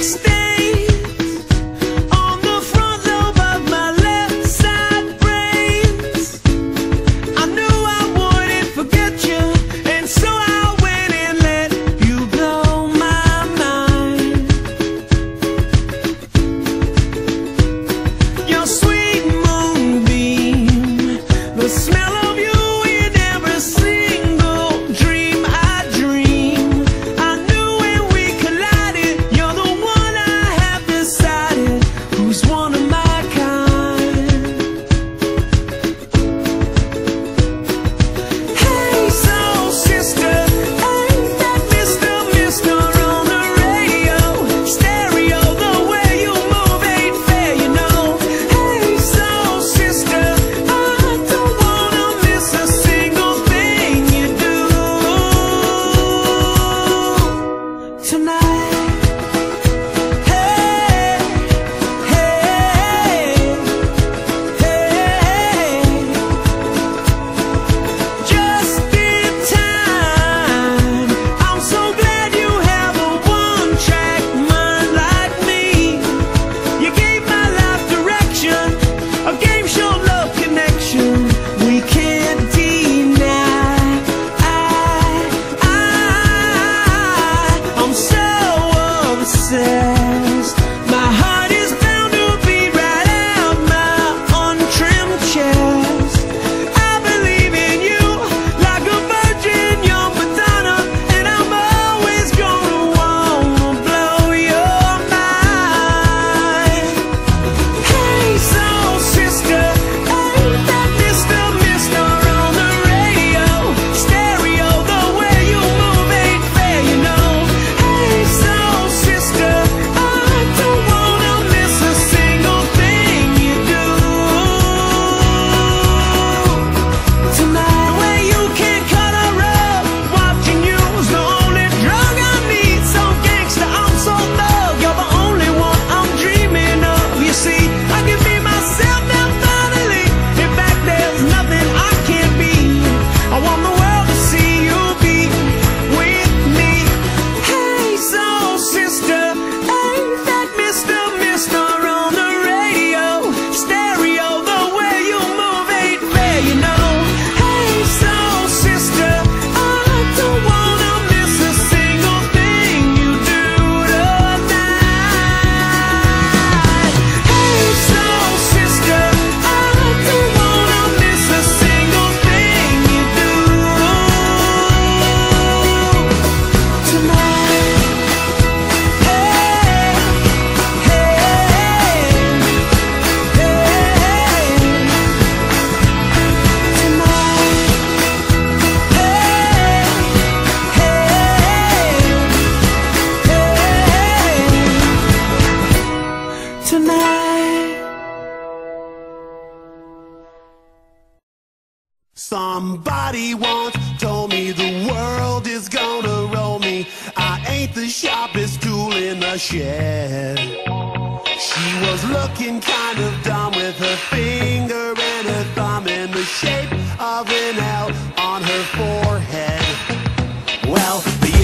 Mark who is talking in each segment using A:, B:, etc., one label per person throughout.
A: extend tonight.
B: Somebody once told me the world is gonna roll me. I ain't the sharpest tool in the shed. She was looking kind of dumb with her finger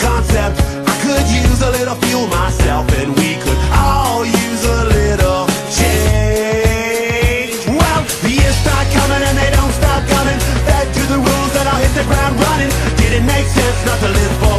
B: concept. I could use a little fuel myself, and we could all use a little change. Well, the years start coming and they don't stop coming. Fed to the rules that I'll hit the ground running. Didn't make sense not to live for